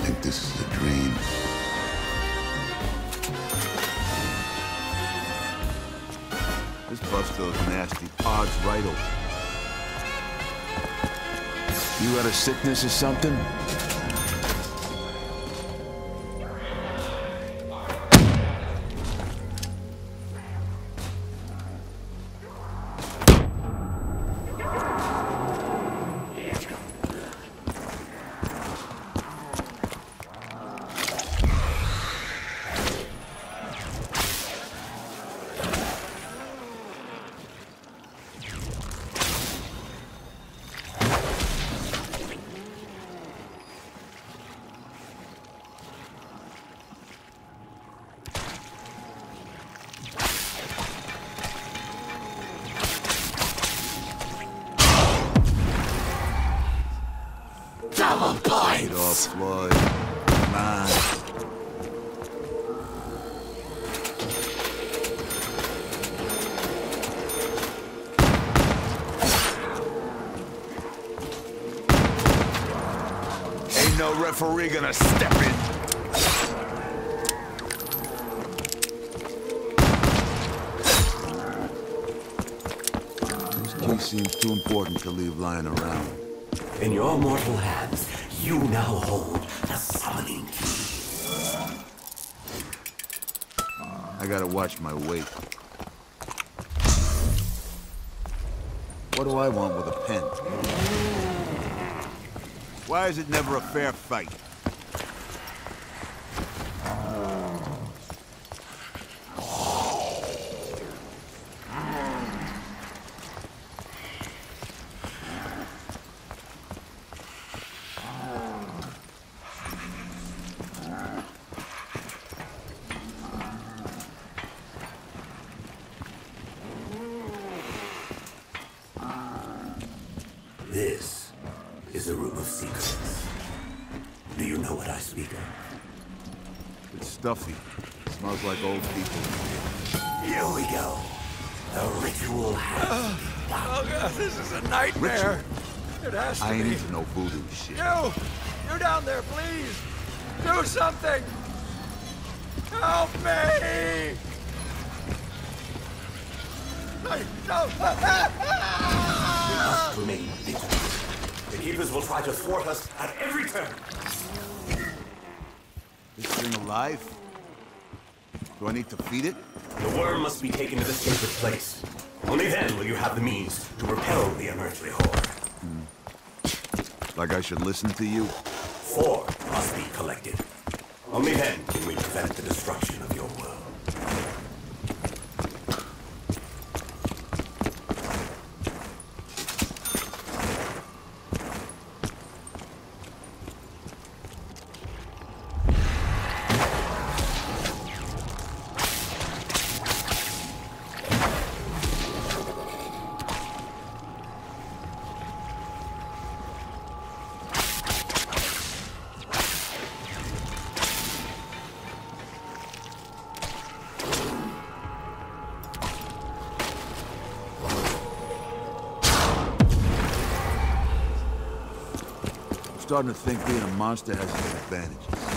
think this is a dream. This bus feels nasty. Odds right open. You got a sickness or something? Ain't Why is it never a fair fight? This is a room of secrets. Do you know what I speak of? It's stuffy. smells like old people. Here we go. The ritual has ah, Oh god, this is a nightmare. It has to I ain't be. into no voodoo shit. You! You down there, please! Do something! Help me! I, no! must remain vigilant. The Keepers will try to thwart us at every turn. This thing alive? Do I need to feed it? The worm must be taken to the sacred place. Only then will you have the means to repel the unearthly horde. Hmm. Like I should listen to you? Starting to think being a monster has its advantages.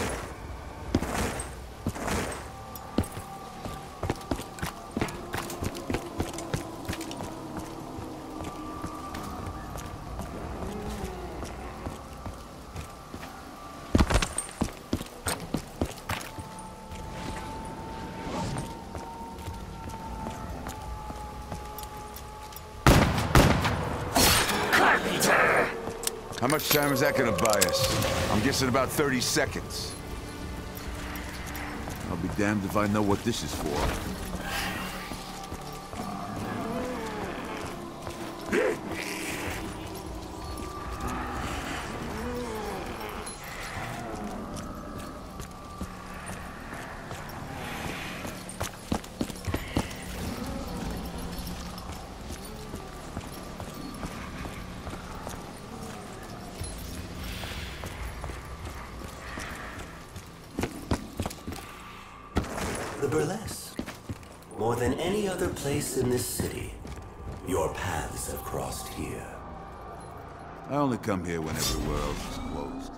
Time is that gonna buy us? I'm guessing about 30 seconds. I'll be damned if I know what this is for. Place in this city, your paths have crossed here. I only come here when everywhere else is closed.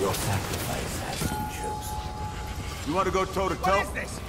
Your sacrifice has been chosen. You want to go toe to What toe? is this?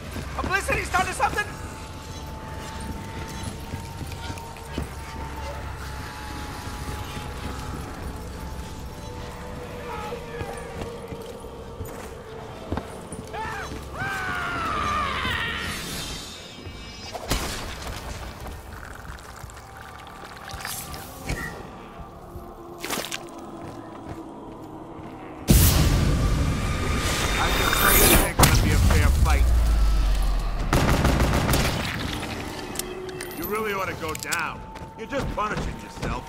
Really ought to go down. You're just punishing yourself.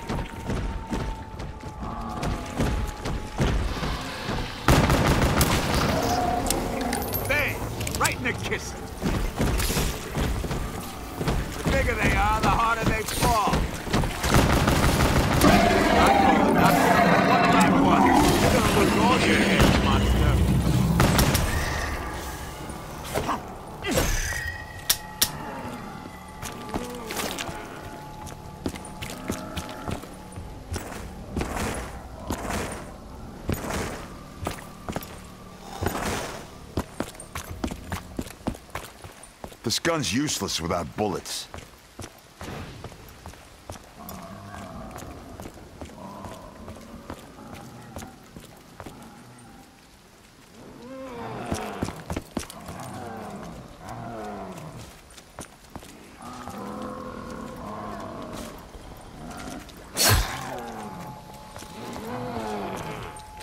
Bang! Right in the kisser. The bigger they are, the harder they fall. Call it not one by one. You're gonna lose all your hair, gun's useless without bullets.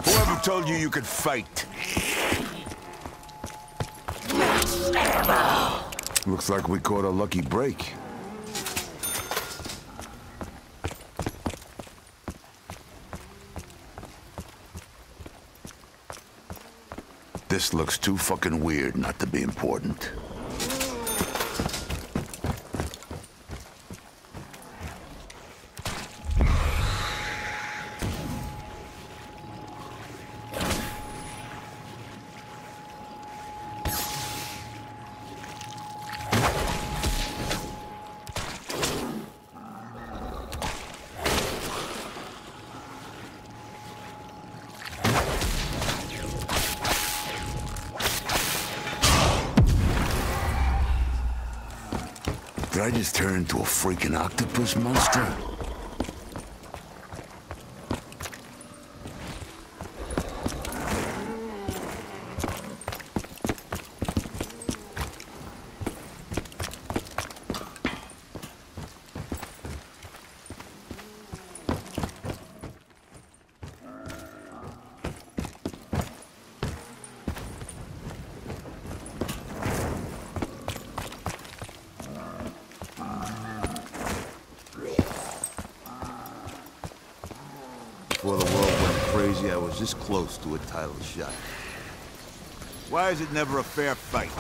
Whoever told you you could fight? Looks like we caught a lucky break. This looks too fucking weird not to be important. Did I just turn into a freaking octopus monster? Before the world went crazy, I was this close to a title shot. Why is it never a fair fight?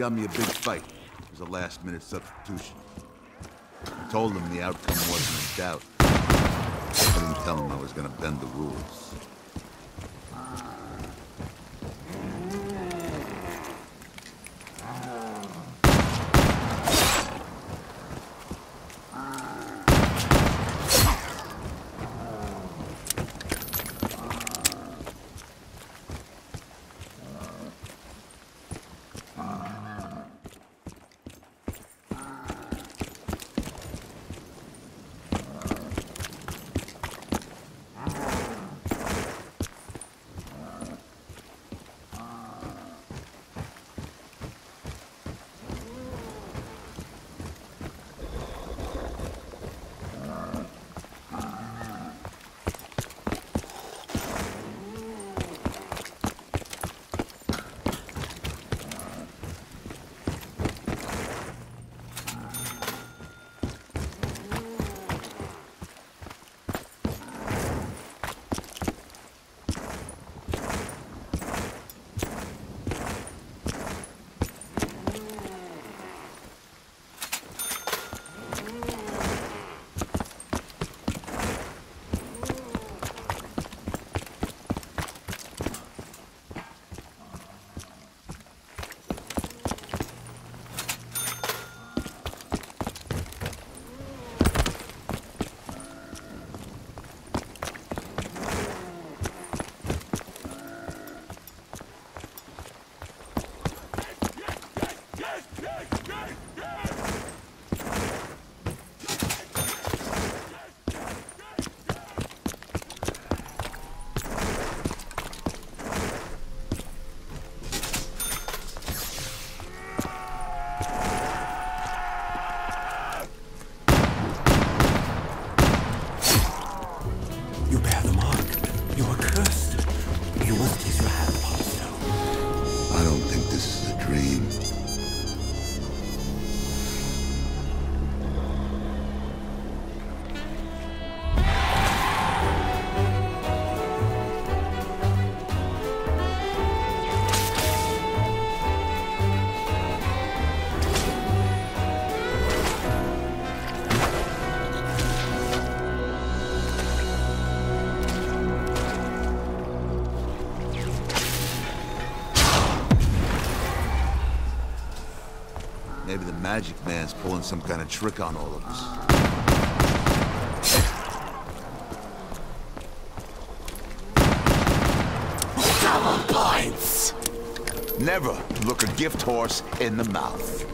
Got me a big fight. It was a last-minute substitution. I told him the outcome wasn't in doubt. I didn't tell him I was gonna bend the rules. Magic man's pulling some kind of trick on all of us. Double points! Never look a gift horse in the mouth.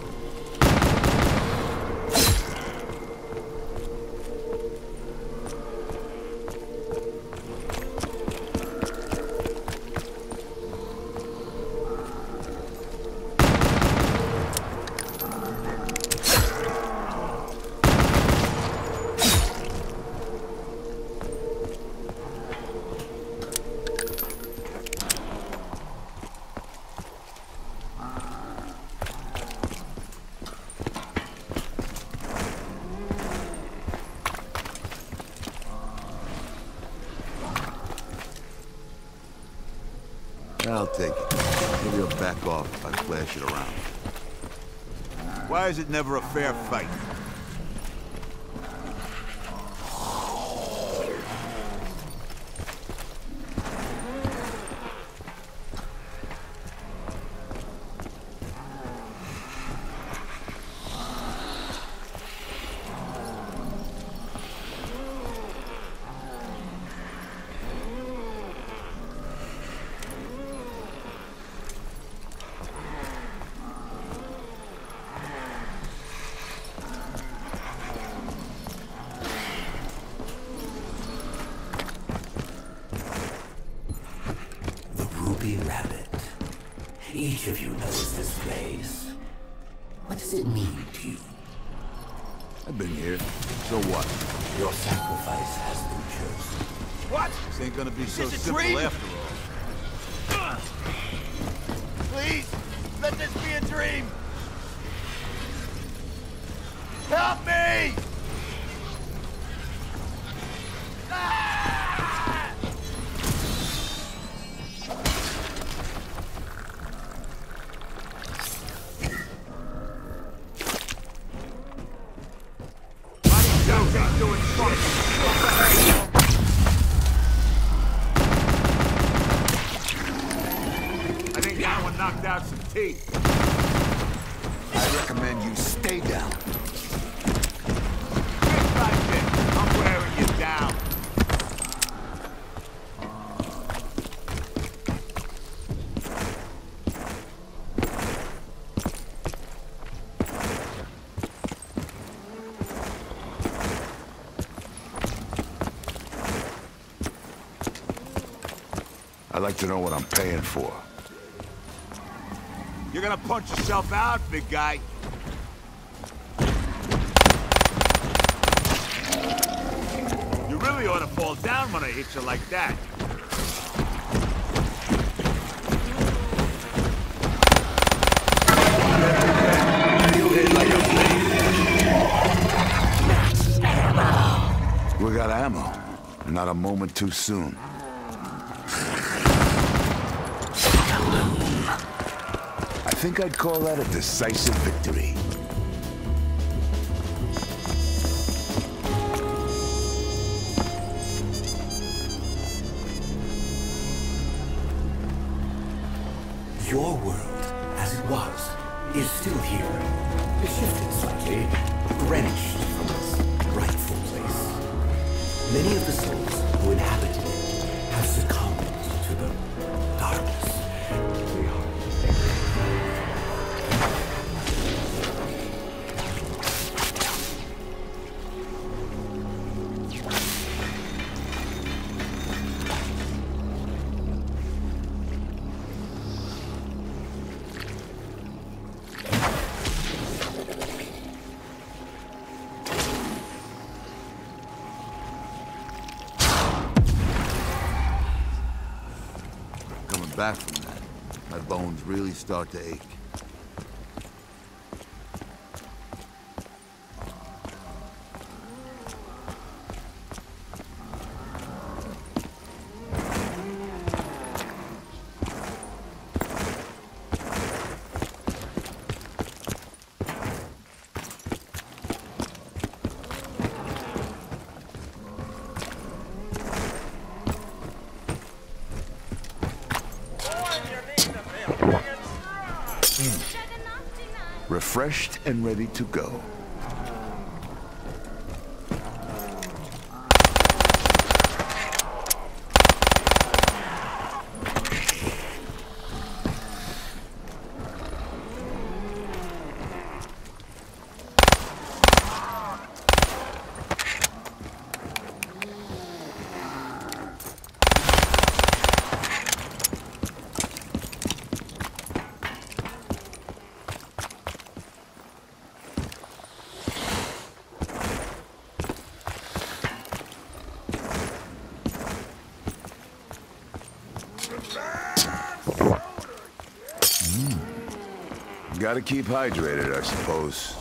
Is never a fair fight? Each of you knows this place. What does it mean to you? I've been here. So what? Your sacrifice has been chosen. What? This ain't gonna be so this a simple dream? after like to know what I'm paying for. You're gonna punch yourself out, big guy. You really ought to fall down when I hit you like that. You hit like a Ammo. We got ammo. Not a moment too soon. Think I'd call that a decisive victory. Start to ache. Refreshed and ready to go. Gotta keep hydrated, I suppose.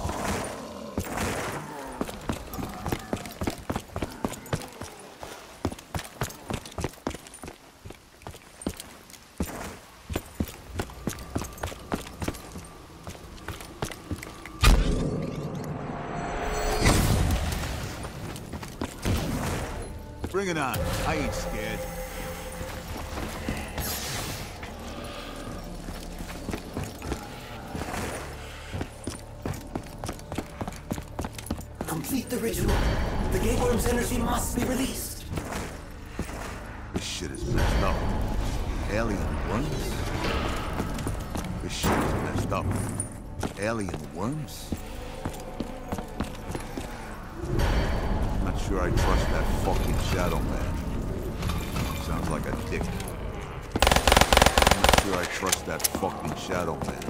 That fucking Shadow Man.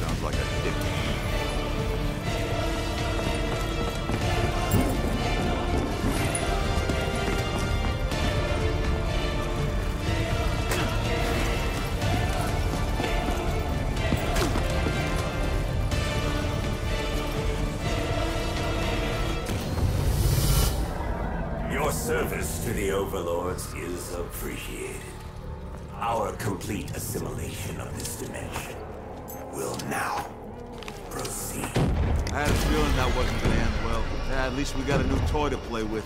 Sounds like a dick. Your service to the Overlords is appreciated. Our complete assimilation of this dimension will now proceed. I had a feeling that wasn't gonna end well. Yeah, at least we got a new toy to play with.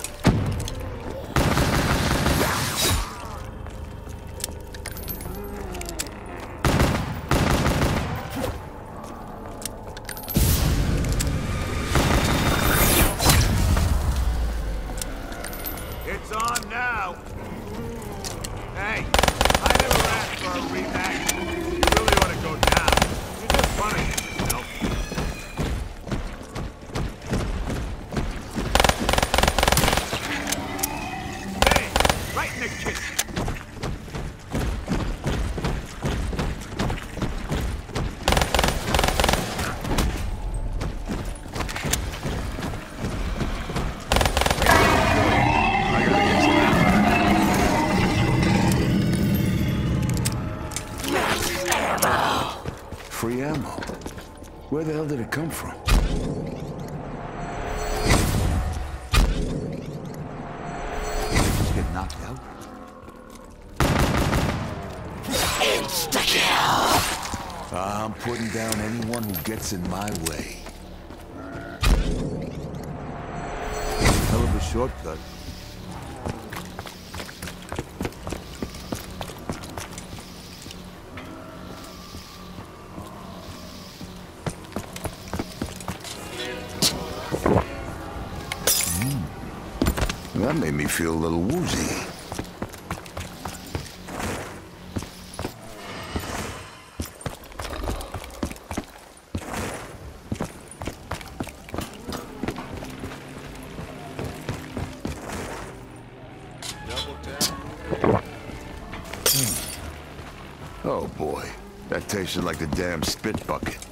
The hell did it come from? Just get knocked out. Insta-kill! I'm putting down anyone who gets in my way. Hell of a shortcut. Feel a little woozy. Hmm. Oh boy, that tasted like the damn spit bucket.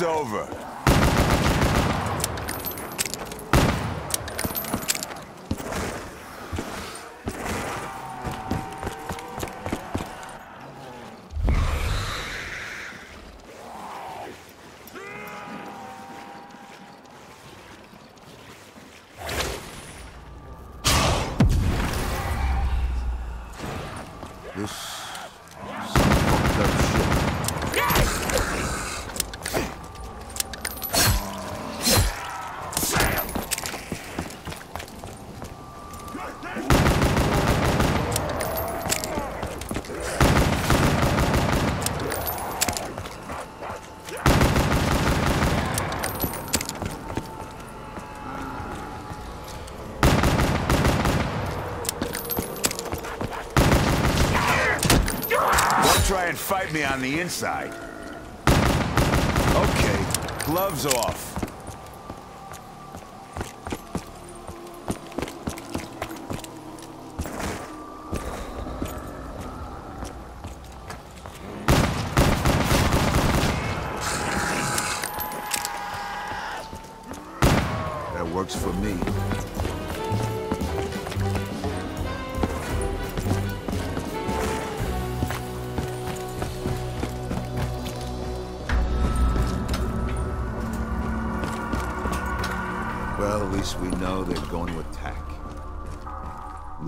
Fight's over. Fight me on the inside. Okay, gloves off.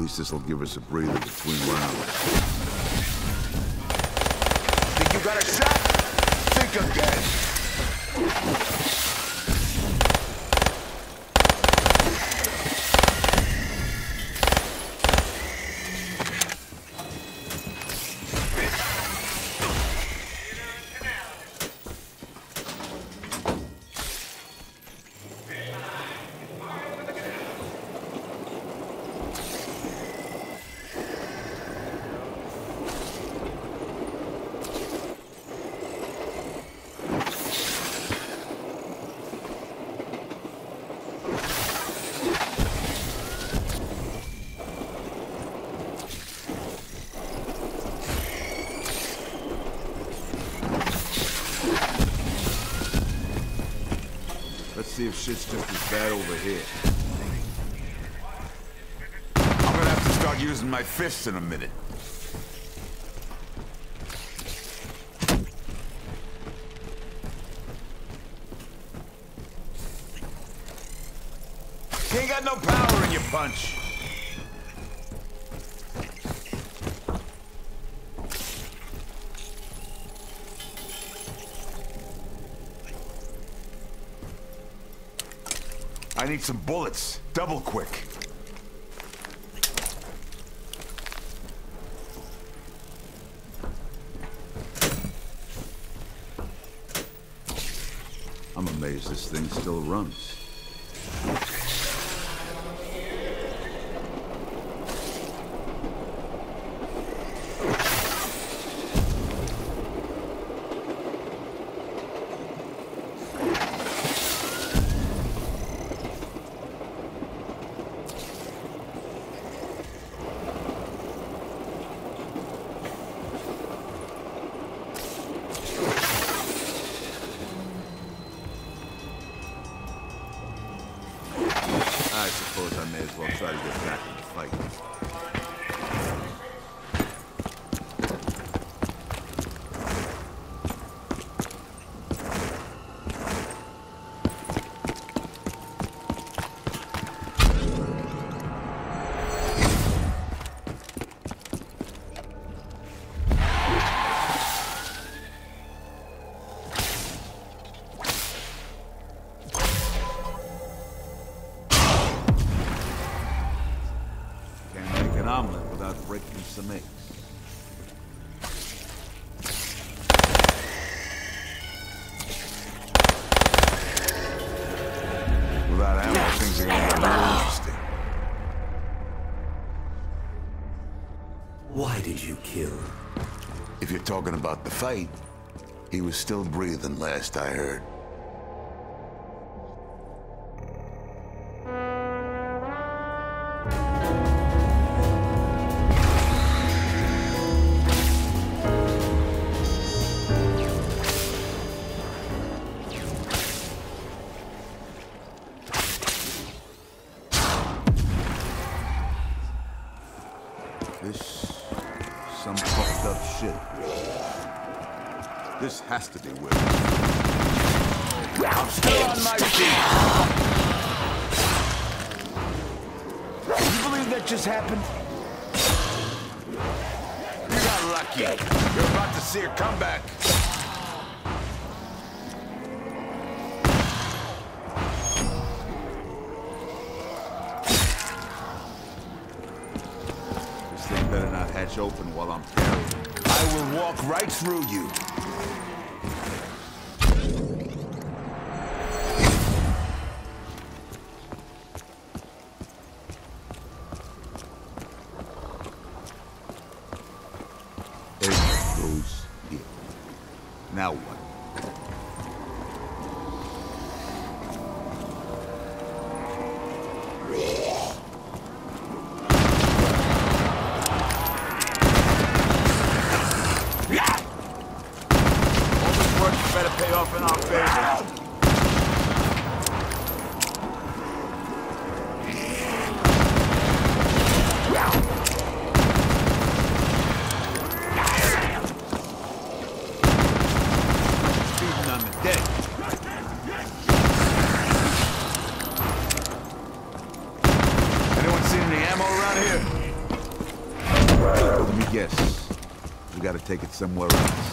Least this'll give us a breather between rounds. Think you got a shot? Think again. If shit's just as bad over here. I'm gonna have to start using my fists in a minute. Need some bullets. Double quick. I'm amazed this thing still runs. About the fight, he was still breathing last I heard. Lucky. You're about to see a comeback. This thing better not hatch open while I'm carrying. I will walk right through you. Egg goes here. Now what? All this work better pay off in our favor. Feeding on the dead. Anyone seen any ammo around here? Let me guess. We gotta take it somewhere else.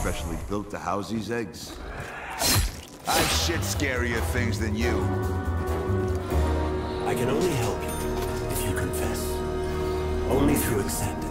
Specially built to house these eggs. I've shit scarier things than you. I can only help you if you confess. Only through acceptance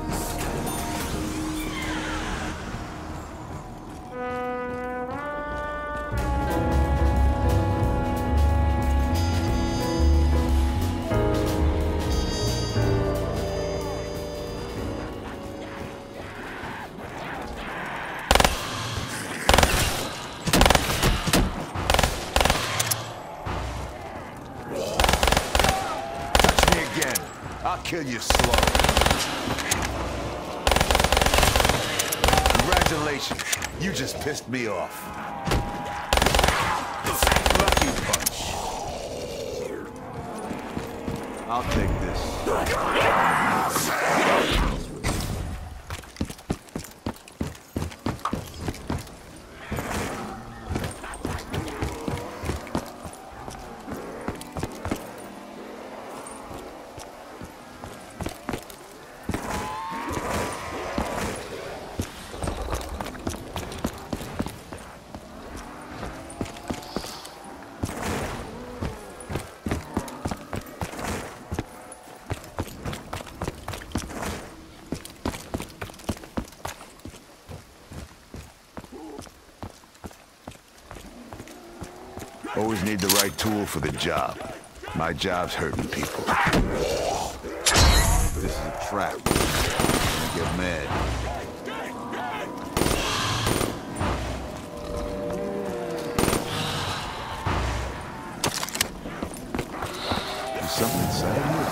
kill you slow. Congratulations. You just pissed me off. Lucky punch. I'll take this. Always need the right tool for the job. My job's hurting people. This is a trap. Don't get mad. There's something inside here.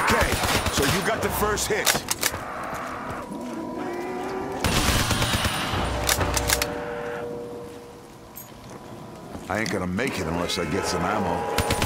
Okay, so you got the first hit. I ain't gonna make it unless I get some ammo.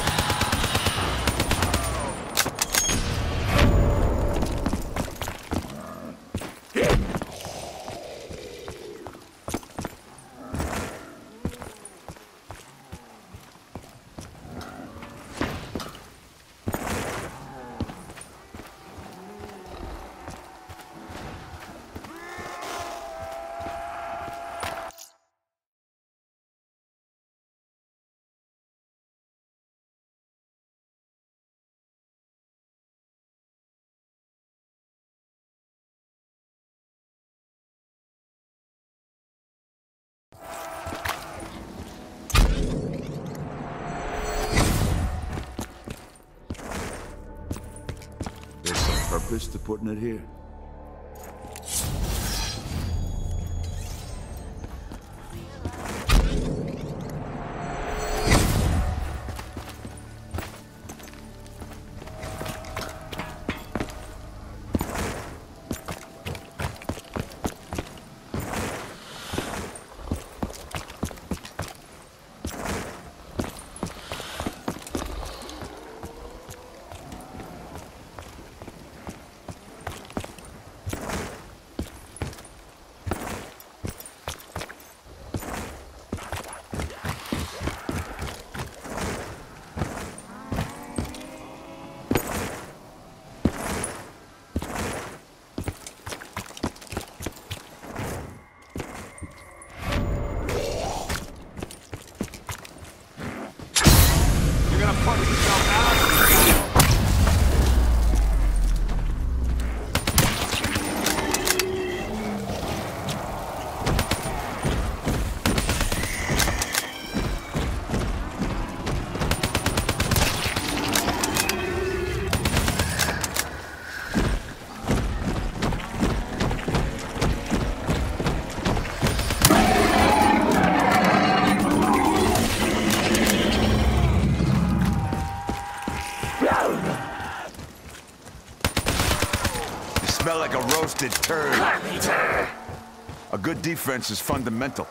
It here. Gonna put yourself out? Turd. A good defense is fundamental.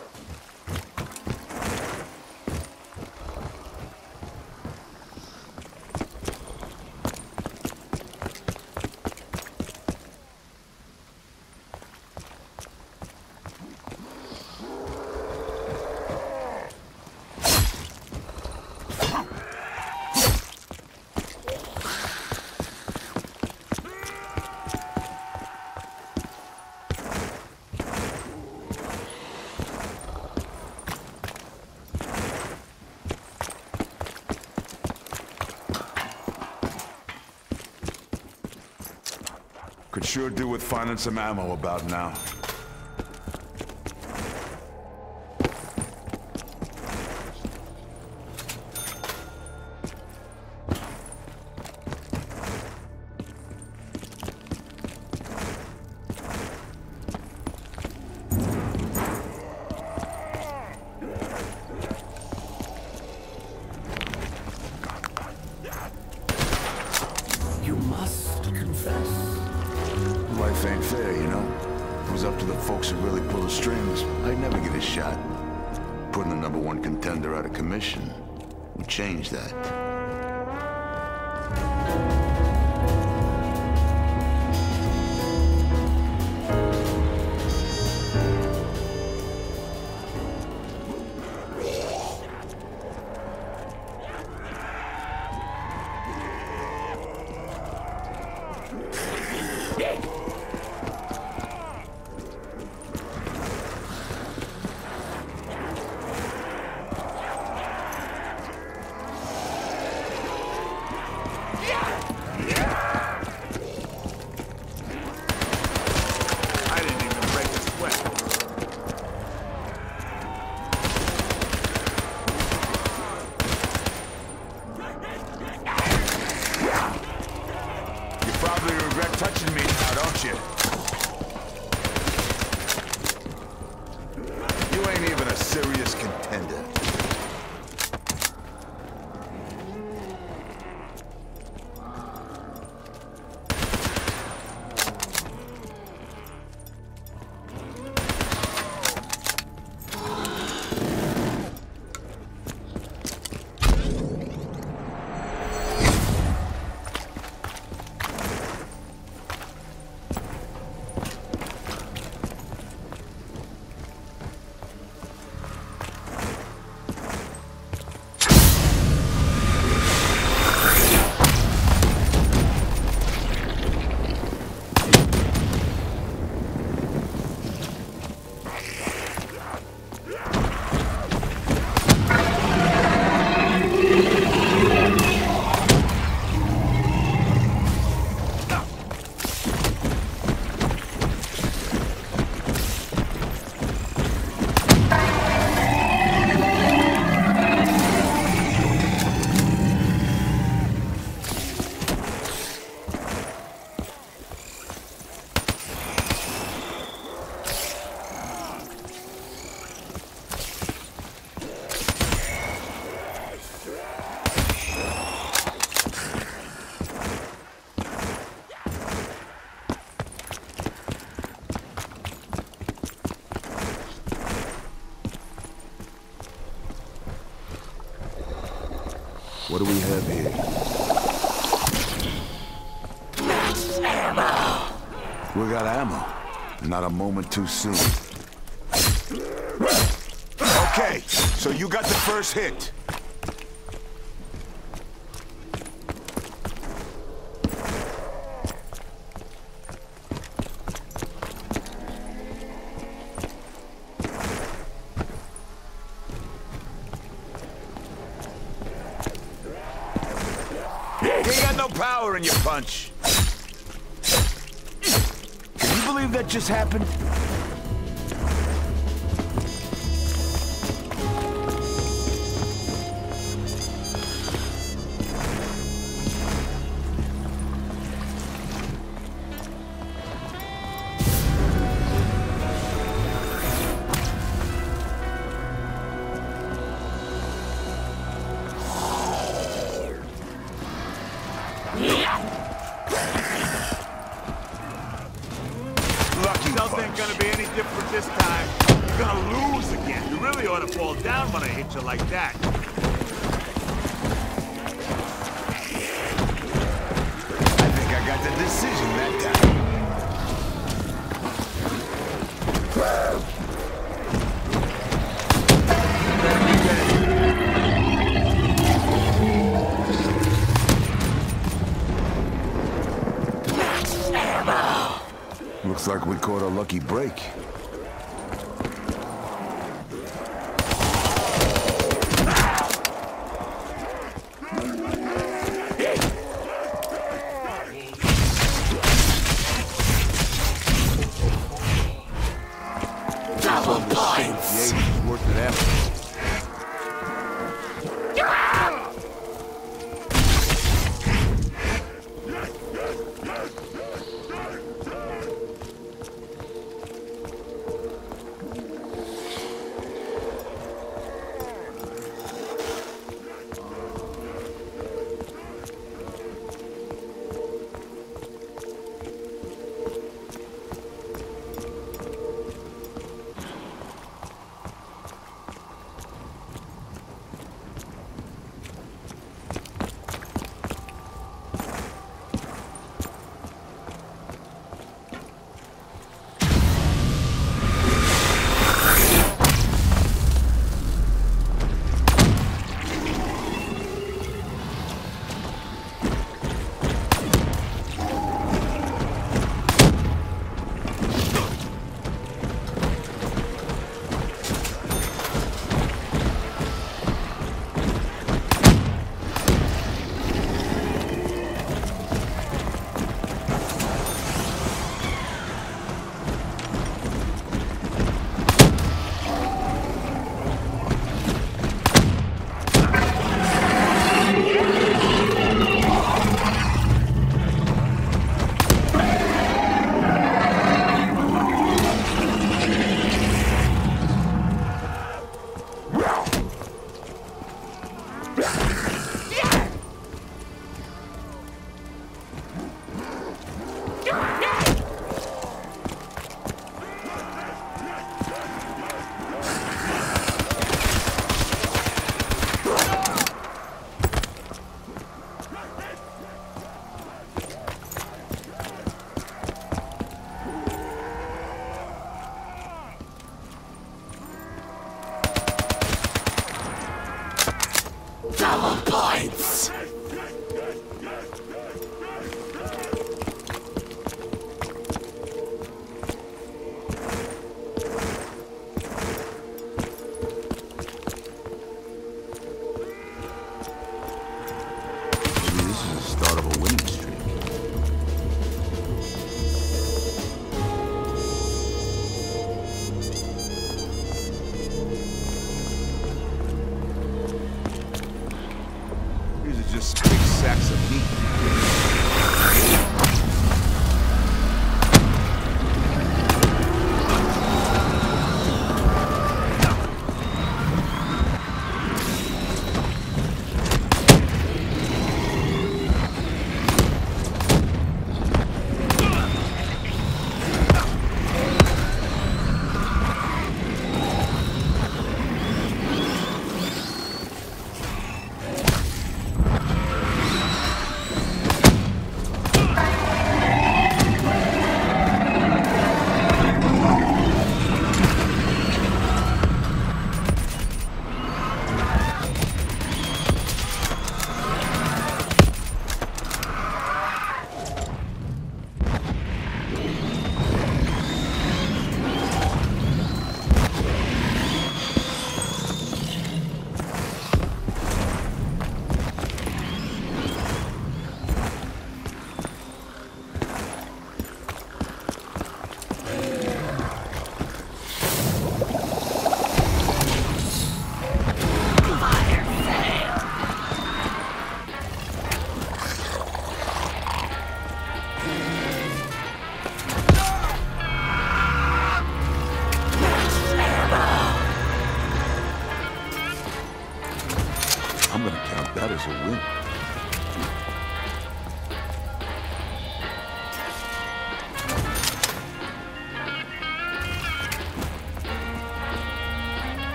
Could sure do with finding some ammo about now. Fair, you know? It was up to the folks who really pull the strings. I'd never get a shot. Putting the number one contender out of commission would change that. Moment too soon. Okay, so you got the first hit. Results ain't gonna be any different this time. You're gonna lose again. You really ought to fall down when I hit you like that. I think I got the decision that time. Looks like we caught a lucky break.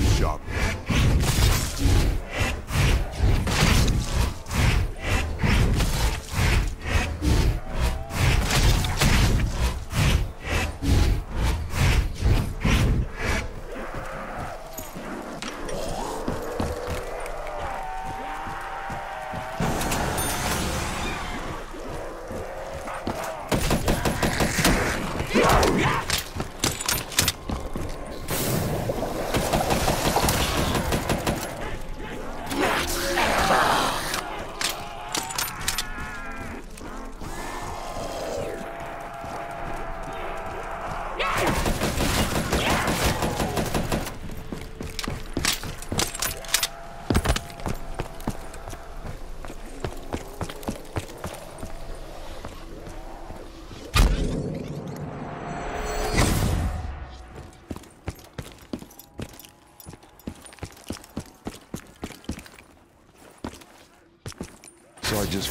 I'll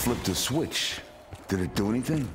flipped a switch. Did it do anything?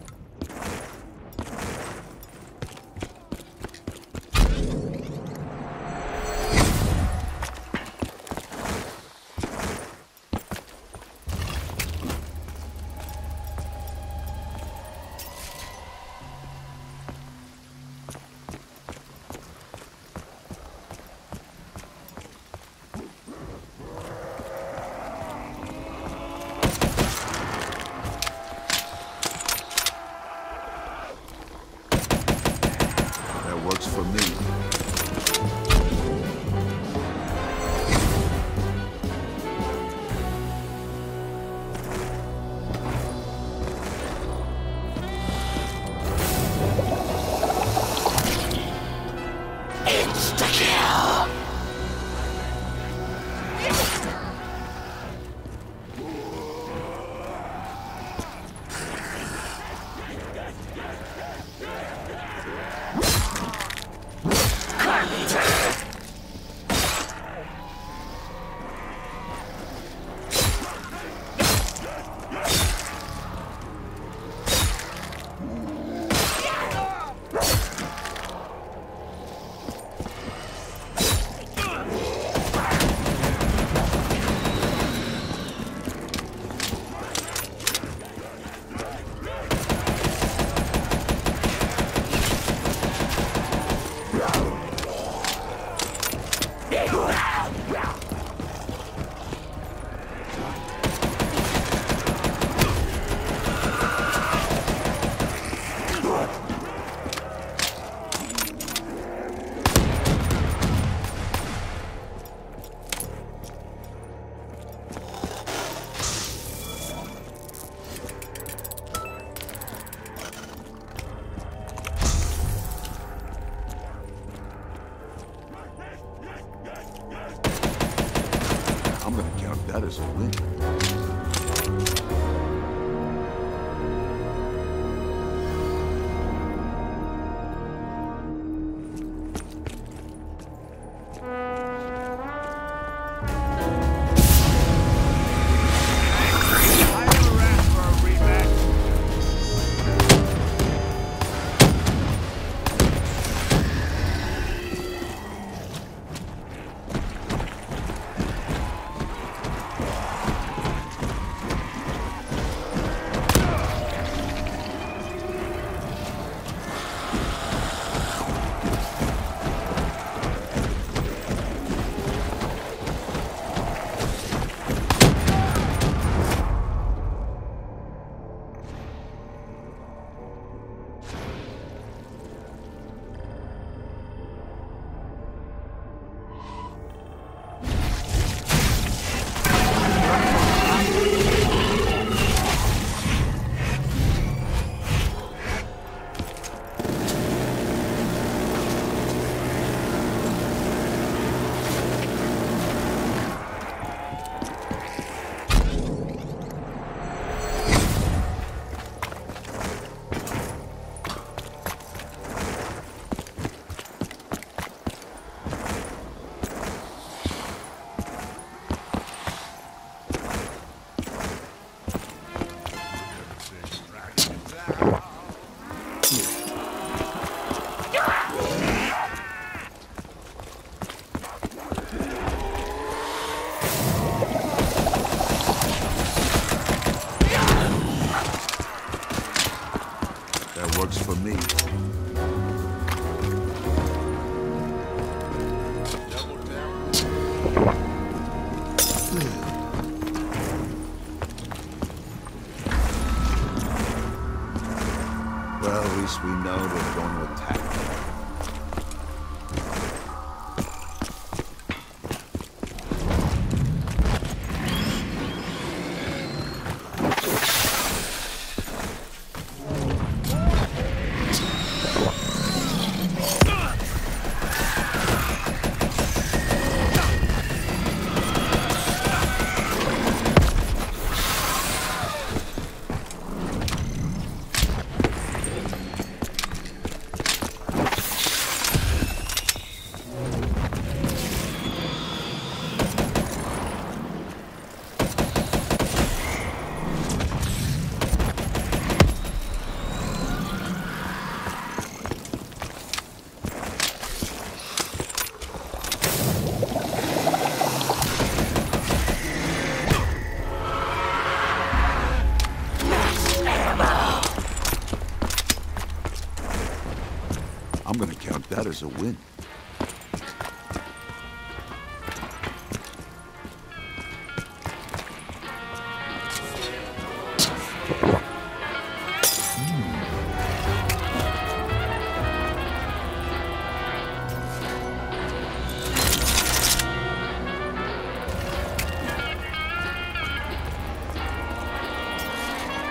as a win.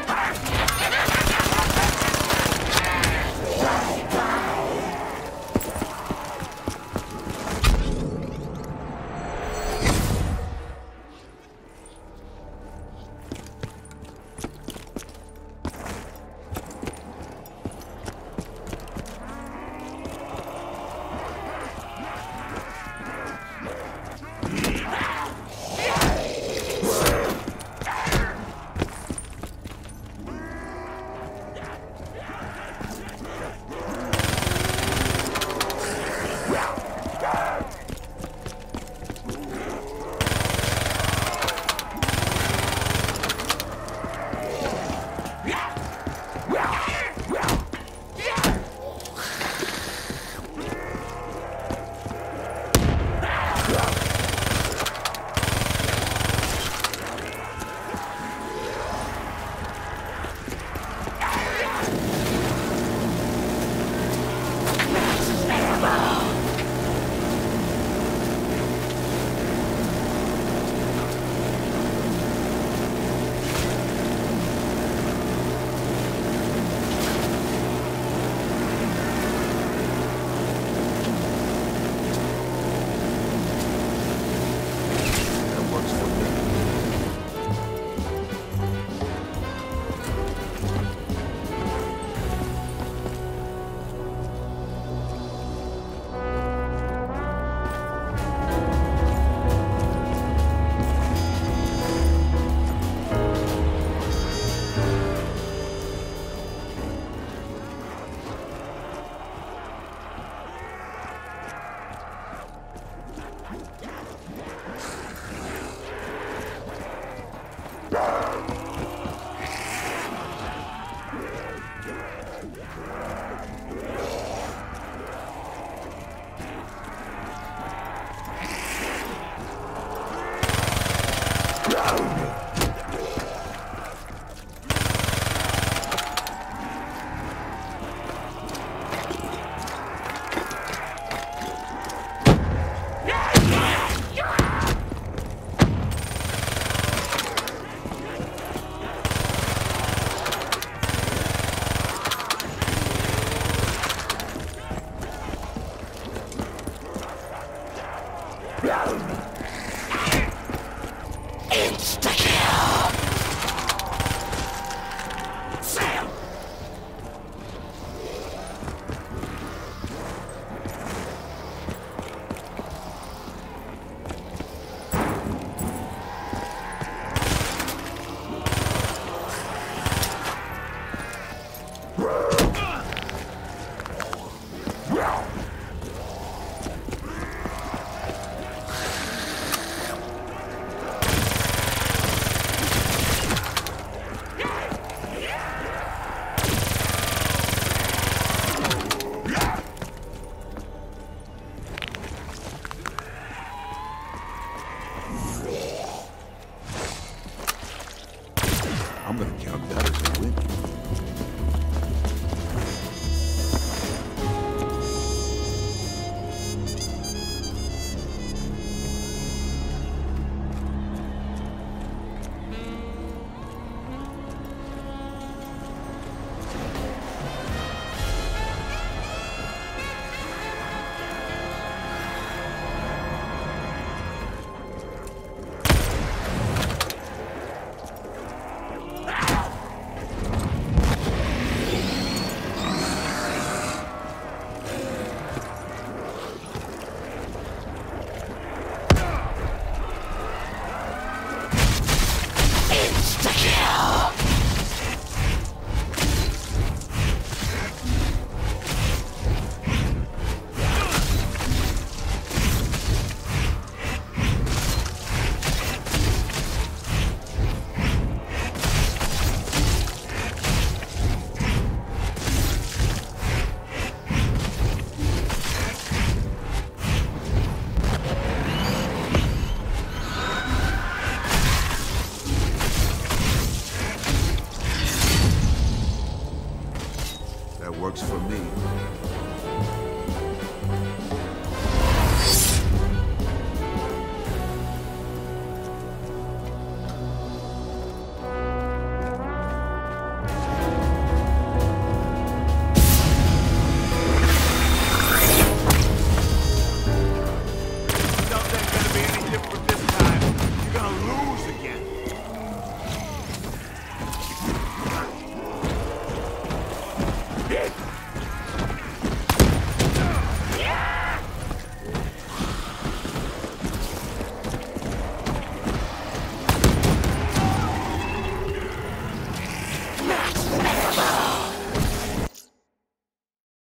Ah!